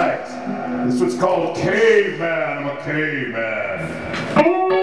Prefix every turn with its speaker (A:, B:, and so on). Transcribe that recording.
A: right. This was called Caveman. I'm a caveman.